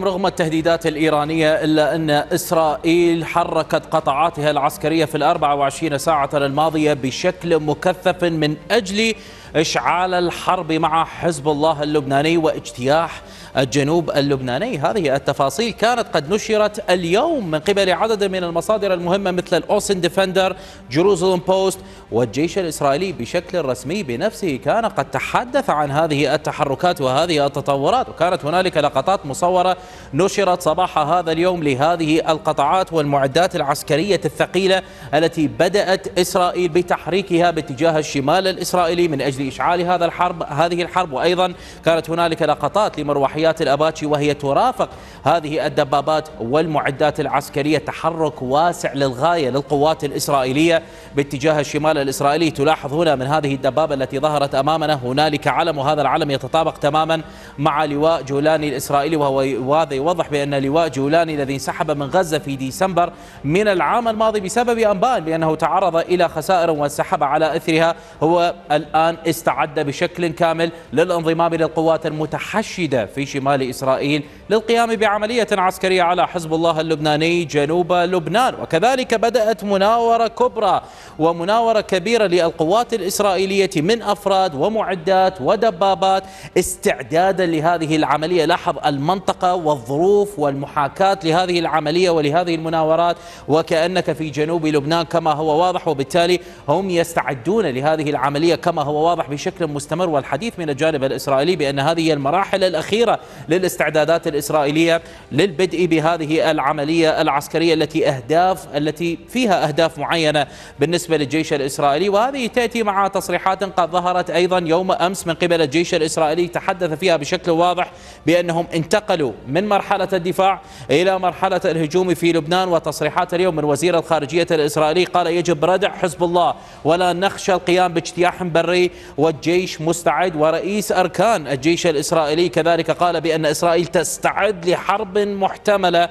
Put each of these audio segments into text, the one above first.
رغم التهديدات الإيرانية إلا أن إسرائيل حركت قطعاتها العسكرية في الأربع وعشرين ساعة الماضية بشكل مكثف من أجل إشعال الحرب مع حزب الله اللبناني واجتياح الجنوب اللبناني. هذه التفاصيل كانت قد نشرت اليوم من قبل عدد من المصادر المهمة مثل ال OSINT Defender Jerusalem Post والجيش الإسرائيلي بشكل رسمي بنفسه كان قد تحدث عن هذه التحركات وهذه التطورات. وكانت هنالك لقطات مصورة نشرت صباح هذا اليوم لهذه القطعات والمعدات العسكرية الثقيلة التي بدأت إسرائيل بتحريكها باتجاه الشمال الإسرائيلي من أجل إشعال هذا الحرب هذه الحرب. وأيضا كانت هنالك لقطات لمروحيات الأباتشي وهي ترافق هذه الدبابات والمعدات العسكرية. تحرك واسع للغاية للقوات الإسرائيلية باتجاه الشمال الإسرائيلي. تلاحظ هنا من هذه الدبابة التي ظهرت أمامنا هنالك علم وهذا العلم يتطابق تماما مع لواء جولاني الإسرائيلي. وهو وهذا يوضح بأن لواء جولاني الذي انسحب من غزة في ديسمبر من العام الماضي بسبب أنباء بأنه تعرض إلى خسائر وانسحب على إثرها. هو الآن استعد بشكل كامل للانضمام للقوات المتحشدة في شمال إسرائيل للقيام بعملية عسكرية على حزب الله اللبناني جنوب لبنان. وكذلك بدأت مناورة كبرى ومناورة كبيرة للقوات الإسرائيلية من أفراد ومعدات ودبابات استعدادا لهذه العملية. لاحظ المنطقة والظروف والمحاكاة لهذه العملية ولهذه المناورات وكأنك في جنوب لبنان كما هو واضح. وبالتالي هم يستعدون لهذه العملية كما هو واضح بشكل مستمر. والحديث من الجانب الإسرائيلي بأن هذه المراحل الأخيرة للاستعدادات الإسرائيلية للبدء بهذه العملية العسكرية التي أهداف التي فيها أهداف معينة بالنسبة للجيش الإسرائيلي. وهذه تأتي مع تصريحات قد ظهرت أيضا يوم أمس من قبل الجيش الإسرائيلي تحدث فيها بشكل واضح بأنهم انتقلوا من مرحلة الدفاع إلى مرحلة الهجوم في لبنان وتصريحات اليوم من وزير الخارجية الإسرائيلي قال يجب ردع حزب الله ولا نخشى القيام باجتياح بري والجيش مستعد ورئيس أركان الجيش الإسرائيلي كذلك قال بأن إسرائيل تستعد لحرب محتملة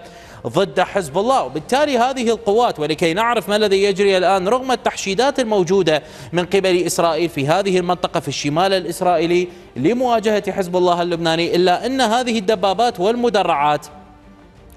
ضد حزب الله. وبالتالي هذه القوات ولكي نعرف ما الذي يجري الآن رغم التحشيدات الموجودة من قبل إسرائيل في هذه المنطقة في الشمال الإسرائيلي لمواجهة حزب الله اللبناني إلا أن هذه الدبابات والمدرعات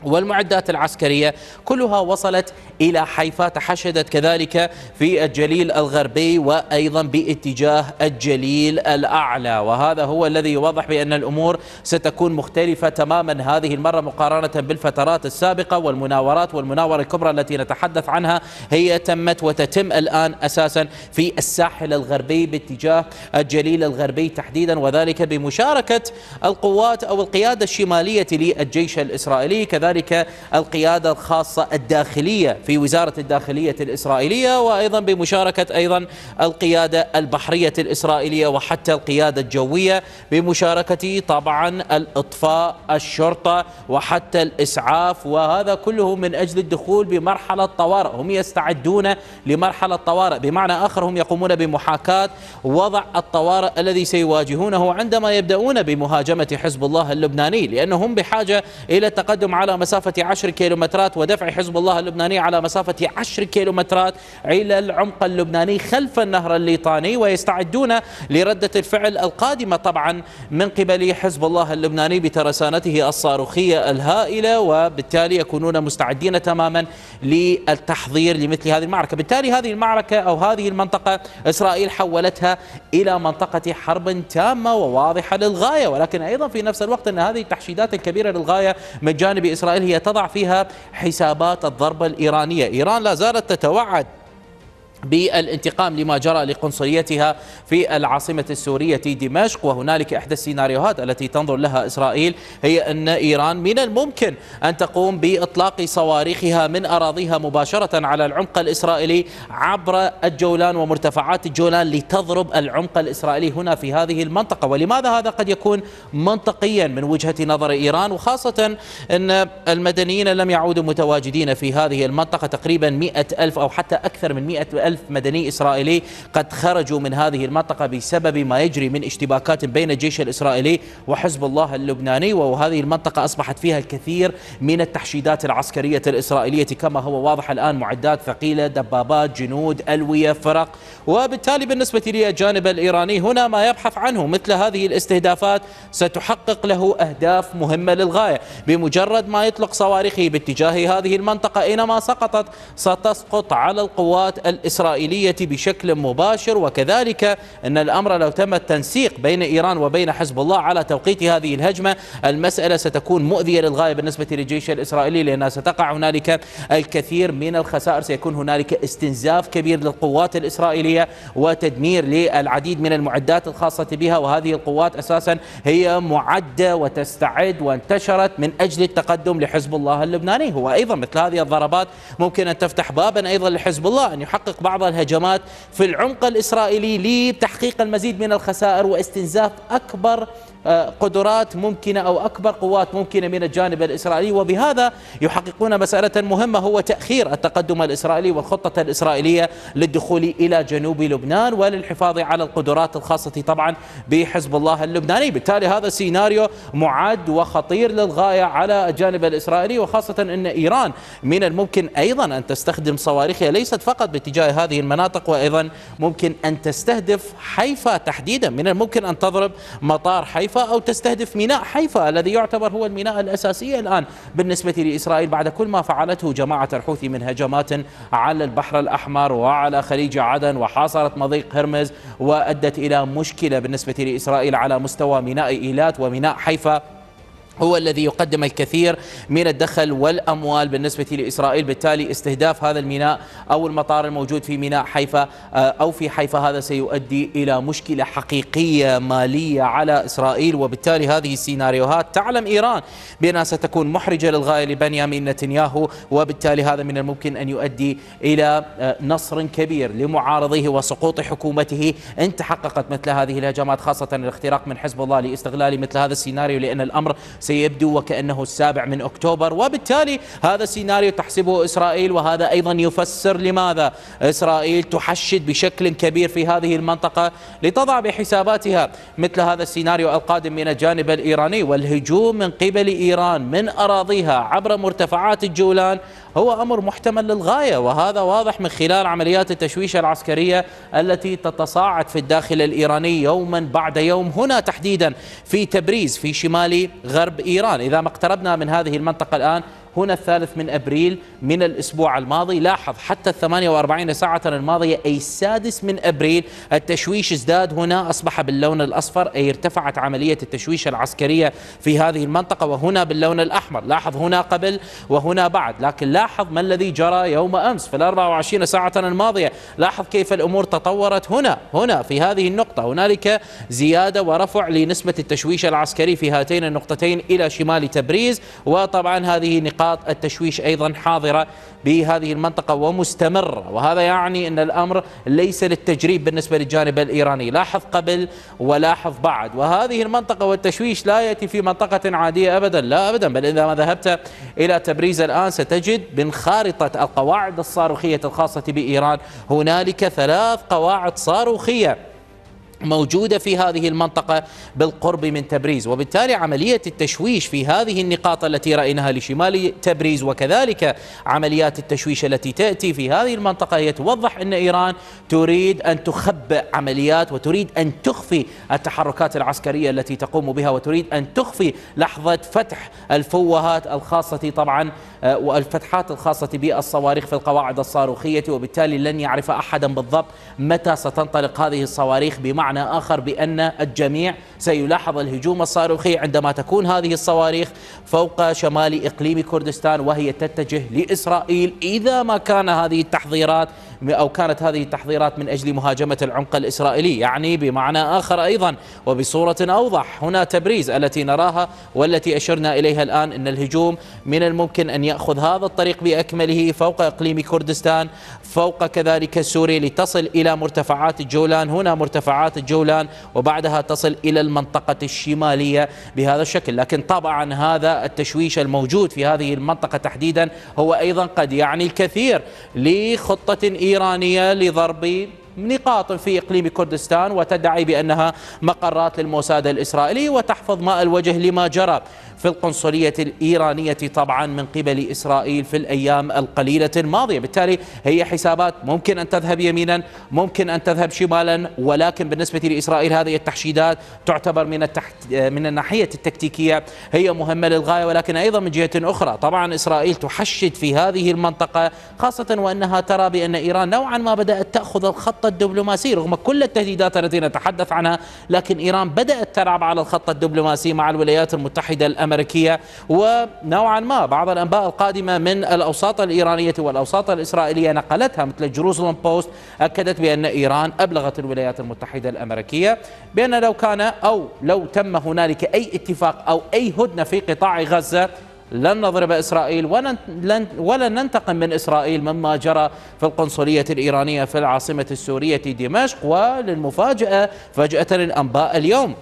والمعدات العسكرية كلها وصلت إلى حيفا تحشدت كذلك في الجليل الغربي وأيضا باتجاه الجليل الأعلى. وهذا هو الذي يوضح بأن الأمور ستكون مختلفة تماما. هذه المرة مقارنة بالفترات السابقة والمناورات والمناورة الكبرى التي نتحدث عنها هي تمت وتتم الآن أساسا في الساحل الغربي باتجاه الجليل الغربي تحديدا وذلك بمشاركة القوات أو القيادة الشمالية للجيش الإسرائيلي. كذلك كذلك القيادة الخاصة الداخلية في وزارة الداخلية الإسرائيلية وأيضا بمشاركة أيضا القيادة البحرية الإسرائيلية وحتى القيادة الجوية بمشاركة طبعا الإطفاء الشرطة وحتى الإسعاف وهذا كله من أجل الدخول بمرحلة طوارئ. هم يستعدون لمرحلة طوارئ. بمعنى آخر هم يقومون بمحاكاة وضع الطوارئ الذي سيواجهونه عندما يبدأون بمهاجمة حزب الله اللبناني لأنهم بحاجة إلى التقدم على مسافة عشر كيلومترات ودفع حزب الله اللبناني على مسافة عشر كيلومترات إلى العمق اللبناني خلف النهر الليطاني ويستعدون لردة الفعل القادمة طبعا من قبل حزب الله اللبناني بترسانته الصاروخية الهائلة وبالتالي يكونون مستعدين تماما للتحضير لمثل هذه المعركة. بالتالي هذه المعركة أو هذه المنطقة إسرائيل حولتها إلى منطقة حرب تامة وواضحة للغاية ولكن أيضا في نفس الوقت أن هذه التحشيدات الكبيرة للغاية من جانب إسرائيل إسرائيل هي تضع فيها حسابات الضربة الإيرانية. إيران لا زالت تتوعد بالانتقام لما جرى لقنصليتها في العاصمة السورية دمشق وهنالك إحدى السيناريوهات التي تنظر لها إسرائيل هي أن إيران من الممكن أن تقوم بإطلاق صواريخها من أراضيها مباشرة على العمق الإسرائيلي عبر الجولان ومرتفعات الجولان لتضرب العمق الإسرائيلي هنا في هذه المنطقة. ولماذا هذا قد يكون منطقيا من وجهة نظر إيران وخاصة أن المدنيين لم يعودوا متواجدين في هذه المنطقة تقريبا مئة ألف أو حتى أكثر من مئة ألف ألف مدني إسرائيلي قد خرجوا من هذه المنطقة بسبب ما يجري من اشتباكات بين الجيش الإسرائيلي وحزب الله اللبناني وهذه المنطقة أصبحت فيها الكثير من التحشيدات العسكرية الإسرائيلية. كما هو واضح الآن معدات ثقيلة دبابات جنود ألوية فرق. وبالتالي بالنسبة للجانب الإيراني هنا ما يبحث عنه. مثل هذه الاستهدافات ستحقق له أهداف مهمة للغاية. بمجرد ما يطلق صواريخه باتجاه هذه المنطقة أينما سقطت ستسقط على القوات الإسرائيلية. بشكل مباشر وكذلك أن الأمر لو تم التنسيق بين إيران وبين حزب الله على توقيت هذه الهجمة المسألة ستكون مؤذية للغاية بالنسبة للجيش الإسرائيلي لأنها ستقع هنالك الكثير من الخسائر سيكون هنالك استنزاف كبير للقوات الإسرائيلية وتدمير للعديد من المعدات الخاصة بها وهذه القوات أساسا هي معدة وتستعد وانتشرت من أجل التقدم لحزب الله اللبناني. هو أيضا مثل هذه الضربات ممكن أن تفتح بابا أيضا لحزب الله أن يحقق بعض الهجمات في العمق الإسرائيلي لتحقيق المزيد من الخسائر واستنزاف أكبر قدرات ممكنة أو أكبر قوات ممكنة من الجانب الإسرائيلي وبهذا يحققون مسألة مهمة هو تأخير التقدم الإسرائيلي والخطة الإسرائيلية للدخول إلى جنوب لبنان وللحفاظ على القدرات الخاصة طبعا بحزب الله اللبناني. بالتالي هذا سيناريو معد وخطير للغاية على الجانب الإسرائيلي وخاصة أن إيران من الممكن أيضا أن تستخدم صواريخها ليست فقط باتجاه هذه المناطق وأيضا ممكن أن تستهدف حيفا تحديدا. من الممكن أن تضرب مطار حيفا حيفا أو تستهدف ميناء حيفا الذي يعتبر هو الميناء الأساسي الآن بالنسبة لإسرائيل بعد كل ما فعلته جماعة الحوثي من هجمات على البحر الأحمر وعلى خليج عدن وحاصرت مضيق هرمز وأدت إلى مشكلة بالنسبة لإسرائيل على مستوى ميناء إيلات وميناء حيفا. هو الذي يقدم الكثير من الدخل والأموال بالنسبة لإسرائيل. بالتالي استهداف هذا الميناء أو المطار الموجود في ميناء حيفا آه، أو في حيفا هذا سيؤدي إلى مشكلة حقيقية مالية على إسرائيل. وبالتالي هذه السيناريوهات تعلم إيران بأنها ستكون محرجة للغاية لبنيامين نتنياهو. وبالتالي هذا من الممكن أن يؤدي إلى آه، نصر كبير لمعارضيه وسقوط حكومته. إن تحققت مثل هذه الهجمات خاصة الاختراق من حزب الله لإستغلال مثل هذا السيناريو لأن الأمر سيبدو وكأنه السابع من أكتوبر. وبالتالي هذا السيناريو تحسبه إسرائيل وهذا أيضا يفسر لماذا إسرائيل تحشد بشكل كبير في هذه المنطقة لتضع بحساباتها مثل هذا السيناريو القادم من الجانب الإيراني. والهجوم من قبل إيران من أراضيها عبر مرتفعات الجولان هو أمر محتمل للغاية وهذا واضح من خلال عمليات التشويش العسكرية التي تتصاعد في الداخل الإيراني يوما بعد يوم. هنا تحديدا في تبريز في شمال غرب إيران. إذا ما اقتربنا من هذه المنطقة الآن هنا الثالث من أبريل من الأسبوع الماضي. لاحظ حتى الثمانية وأربعين ساعة الماضية أي السادس من أبريل التشويش ازداد هنا. أصبح باللون الأصفر أي ارتفعت عملية التشويش العسكرية في هذه المنطقة وهنا باللون الأحمر. لاحظ هنا قبل وهنا بعد. لكن لاحظ ما الذي جرى يوم أمس في الأربع وعشرين ساعة الماضية. لاحظ كيف الأمور تطورت هنا هنا في هذه النقطة. هنالك زيادة ورفع لنسبة التشويش العسكري في هاتين النقطتين إلى شمال تبريز وطبعا هذه نقاط نقاط التشويش أيضا حاضرة بهذه المنطقة ومستمرة وهذا يعني أن الأمر ليس للتجريب بالنسبة للجانب الإيراني. لاحظ قبل ولاحظ بعد. وهذه المنطقة والتشويش لا يأتي في منطقة عادية أبدا. لا أبدا بل إذا ما ذهبت إلى تبريز الآن ستجد من خارطة القواعد الصاروخية الخاصة بإيران هنالك ثلاث قواعد صاروخية. موجودة في هذه المنطقة بالقرب من تبريز وبالتالي عملية التشويش في هذه النقاط التي رأيناها لشمال تبريز وكذلك عمليات التشويش التي تأتي في هذه المنطقة هي توضح أن إيران تريد أن تخبئ عمليات وتريد أن تخفي التحركات العسكرية التي تقوم بها وتريد أن تخفي لحظة فتح الفوهات الخاصة طبعا آه، والفتحات الخاصة بالصواريخ في القواعد الصاروخية وبالتالي لن يعرف أحدا بالضبط متى ستنطلق هذه الصواريخ بمعنى بمعنى آخر بأن الجميع سيلاحظ الهجوم الصاروخي عندما تكون هذه الصواريخ فوق شمال إقليم كردستان وهي تتجه لإسرائيل. إذا ما كان هذه التحضيرات أو كانت هذه التحضيرات من أجل مهاجمة العمق الإسرائيلي يعني بمعنى آخر أيضا وبصورة أوضح هنا تبريز التي نراها والتي أشرنا إليها الآن أن الهجوم من الممكن أن يأخذ هذا الطريق بأكمله فوق إقليم كردستان فوق كذلك سوريا لتصل إلى مرتفعات الجولان هنا مرتفعات الجولان وبعدها تصل إلى المنطقة الشمالية بهذا الشكل. لكن طبعا هذا التشويش الموجود في هذه المنطقة تحديدا هو أيضا قد يعني الكثير لخطة إيرانية لضرب نقاط في إقليم كردستان وتدعي بأنها مقرات للموساد الإسرائيلي وتحفظ ماء الوجه لما جرى. في القنصلية الإيرانية طبعا من قبل إسرائيل في الأيام القليلة الماضية. بالتالي هي حسابات ممكن أن تذهب يمينا ممكن أن تذهب شمالا ولكن بالنسبة لإسرائيل هذه التحشيدات تعتبر من التحت من الناحية التكتيكية هي مهمة للغاية ولكن أيضا من جهة أخرى. طبعا إسرائيل تحشد في هذه المنطقة خاصة وأنها ترى بأن إيران نوعا ما بدأت تأخذ الخط الدبلوماسي رغم كل التهديدات التي نتحدث عنها لكن إيران بدأت تلعب على الخط الدبلوماسي مع الولايات المتحدة الأمريكية. ونوعا ما بعض الأنباء القادمة من الأوساط الإيرانية والأوساط الإسرائيلية نقلتها مثل جروزلم بوست أكدت بأن إيران أبلغت الولايات المتحدة الأمريكية بأن لو كان أو لو تم هنالك أي اتفاق أو أي هدنة في قطاع غزة لن نضرب إسرائيل ولن, ولن ننتقم من إسرائيل مما جرى في القنصلية الإيرانية في العاصمة السورية دمشق وللمفاجأة فجأة الأنباء اليوم.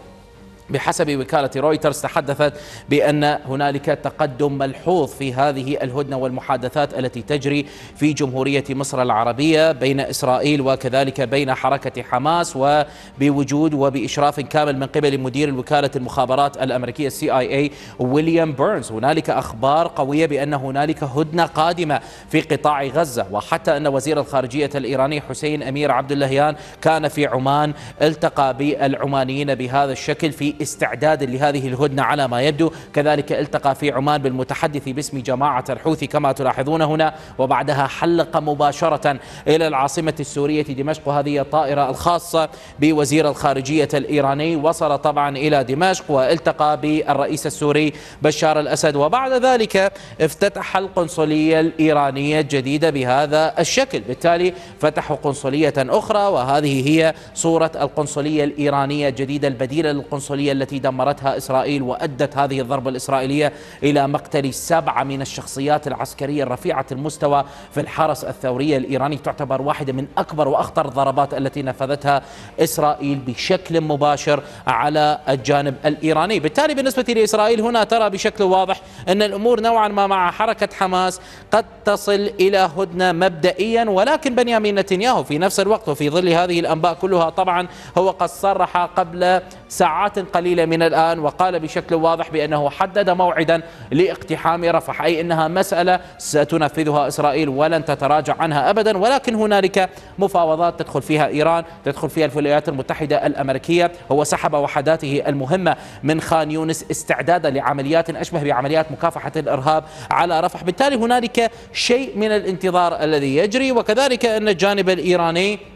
بحسب وكالة رويترز تحدثت بأن هنالك تقدم ملحوظ في هذه الهدنة والمحادثات التي تجري في جمهورية مصر العربية بين إسرائيل وكذلك بين حركة حماس وبوجود وبإشراف كامل من قبل مدير الوكالة المخابرات الأمريكية ال CIA ويليام بيرنز هنالك أخبار قوية بأن هنالك هدنة قادمة في قطاع غزة وحتى أن وزير الخارجية الإيراني حسين أمير عبد اللهيان كان في عمان التقى بالعمانيين بهذا الشكل في استعداد لهذه الهدنة على ما يبدو. كذلك التقى في عمان بالمتحدث باسم جماعة الحوثي كما تلاحظون هنا وبعدها حلق مباشرة إلى العاصمة السورية دمشق. وهذه الطائرة الخاصة بوزير الخارجية الإيراني. وصل طبعا إلى دمشق والتقى بالرئيس السوري بشار الأسد. وبعد ذلك افتتح القنصلية الإيرانية الجديدة بهذا الشكل. بالتالي فتحوا قنصلية أخرى وهذه هي صورة القنصلية الإيرانية الجديدة البديلة للقنصلية الإسرائيلية التي دمرتها إسرائيل وأدت هذه الضربة الإسرائيلية إلى مقتل سبعة من الشخصيات العسكرية الرفيعة المستوى في الحرس الثوري الإيراني. تعتبر واحدة من أكبر وأخطر الضربات التي نفذتها إسرائيل بشكل مباشر على الجانب الإيراني. بالتالي بالنسبة لإسرائيل هنا ترى بشكل واضح أن الأمور نوعا ما مع حركة حماس قد تصل إلى هدنة مبدئيا ولكن بنيامين نتنياهو في نفس الوقت وفي ظل هذه الأنباء كلها طبعا هو قد صرح قبل ساعات قليلة من الآن وقال بشكل واضح بأنه حدد موعدا لاقتحام رفح. أي أنها مسألة ستنفذها إسرائيل ولن تتراجع عنها أبدا ولكن هنالك مفاوضات تدخل فيها إيران تدخل فيها الولايات المتحدة الأمريكية. هو سحب وحداته المهمة من خان يونس استعدادا لعمليات أشبه بعمليات مكافحة الإرهاب على رفح. بالتالي هنالك شيء من الانتظار الذي يجري وكذلك أن الجانب الإيراني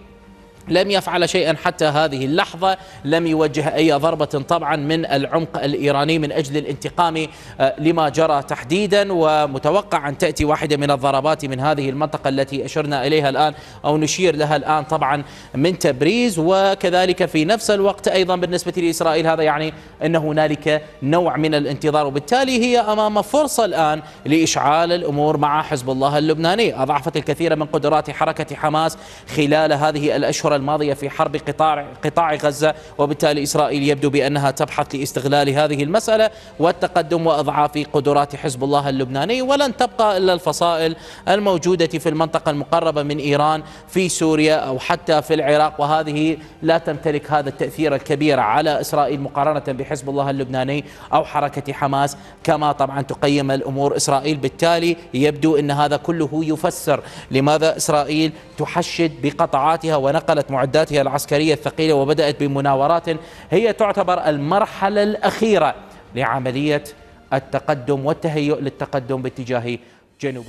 لم يفعل شيئا حتى هذه اللحظة. لم يوجه أي ضربة طبعا من العمق الإيراني من أجل الانتقام آه، لما جرى تحديدا. ومتوقع أن تأتي واحدة من الضربات من هذه المنطقة التي أشرنا إليها الآن أو نشير لها الآن طبعا من تبريز. وكذلك في نفس الوقت أيضا بالنسبة لإسرائيل هذا يعني أن هنالك نوع من الانتظار. وبالتالي هي أمام فرصة الآن لإشعال الأمور مع حزب الله اللبناني. أضعفت الكثير من قدرات حركة حماس خلال هذه الأشهر الماضية في حرب قطاع قطاع غزة وبالتالي إسرائيل يبدو بأنها تبحث لاستغلال هذه المسألة والتقدم وإضعاف قدرات حزب الله اللبناني ولن تبقى إلا الفصائل الموجودة في المنطقة المقربة من إيران في سوريا أو حتى في العراق وهذه لا تمتلك هذا التأثير الكبير على إسرائيل مقارنة بحزب الله اللبناني أو حركة حماس. كما طبعا تقيم الأمور إسرائيل بالتالي يبدو أن هذا كله يفسر لماذا إسرائيل تحشد بقطعاتها ونقلت معداتها العسكرية الثقيلة وبدأت بمناورات هي تعتبر المرحلة الأخيرة لعملية التقدم والتهيؤ للتقدم باتجاه جنوب